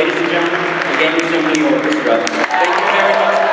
Ladies and gentlemen, the Gaming Symphony Orchestra. Thank you very much.